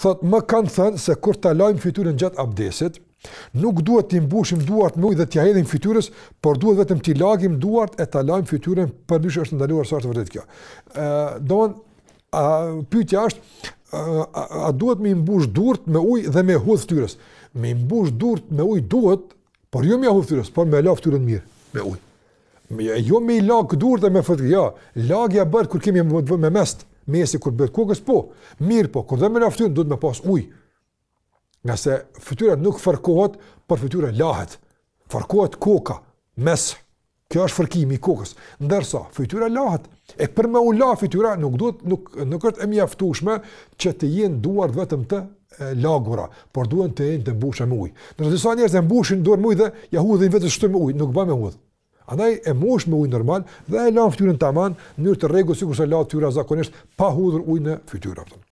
Thotë, më kanë thënë se kur ta lajmë fytyrën gjatë abdesit, nuk duhet t'i mbushim duart me ujë dhe t'ia hedhim fytyrës, por duhet vetëm t'i lagim duart e ta lajmë fytyrën, përndryshe është ndaluar. Sa është vërtet kjo. Ë, domthon, a pyetja është, a, a, a duhet me i mbush duart me ujë dhe me hudh fytyrës? Me i mbush duart me ujë duhet, Por jo me ia hudh fytyrës, por me la fytyrën mirë, me ujë. Jo me i lag duart dhe me fytyrë, ja, lagja bëhet kur kemi me dhënë mes'h, mes'hi kur bëhet kokës, po, mirëpo, kur do me la fytyrën, duhet me pas ujë. Ngase fytyra nuk fërkohet, por fytyra lahet. Fërkohet koka, mes'h, Kjo është fërkimi i kokës. Ndërsa fytyra lahet, e për me u la fytyra nuk duhet nuk nuk është e mjaftueshme që të jenë duart vetëm të lagura, por duhen të jenë të mbushura me ujë. Nëse disa njerëz e mbushin duart me ujë dhe ia hudhin vetes, domethënë, nuk bën me hudh. Andaj e mbush me ujë normal dhe e lan fytyrën tamam në mënyrë të rregullt sikurse lahet fytyra zakonisht pa hudhur ujë në fytyrë.